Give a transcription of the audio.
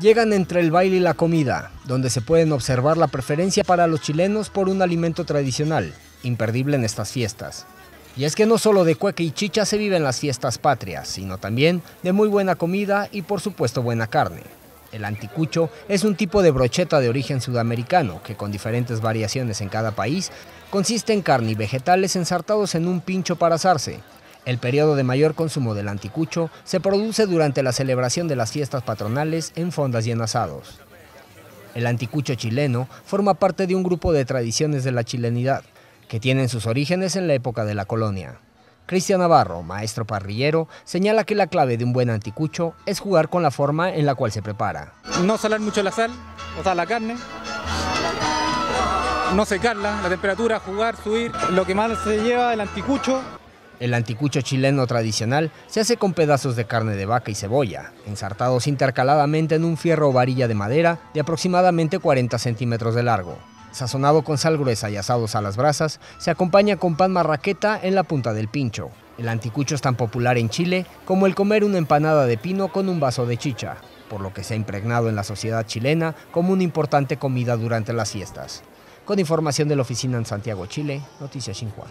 llegan entre el baile y la comida, donde se pueden observar la preferencia para los chilenos por un alimento tradicional, imperdible en estas fiestas. Y es que no solo de cueca y chicha se viven las fiestas patrias, sino también de muy buena comida y por supuesto buena carne. El anticucho es un tipo de brocheta de origen sudamericano que con diferentes variaciones en cada país consiste en carne y vegetales ensartados en un pincho para asarse. El periodo de mayor consumo del anticucho se produce durante la celebración de las fiestas patronales en fondas y en asados. El anticucho chileno forma parte de un grupo de tradiciones de la chilenidad, que tienen sus orígenes en la época de la colonia. Cristian Navarro, maestro parrillero, señala que la clave de un buen anticucho es jugar con la forma en la cual se prepara. No salar mucho la sal, o sea, la carne, no secarla, la temperatura, jugar, subir. Lo que más se lleva el anticucho. El anticucho chileno tradicional se hace con pedazos de carne de vaca y cebolla, ensartados intercaladamente en un fierro o varilla de madera de aproximadamente 40 centímetros de largo. Sazonado con sal gruesa y asados a las brasas, se acompaña con pan marraqueta en la punta del pincho. El anticucho es tan popular en Chile como el comer una empanada de pino con un vaso de chicha, por lo que se ha impregnado en la sociedad chilena como una importante comida durante las fiestas. Con información de la oficina en Santiago, Chile, Noticias Xinhua.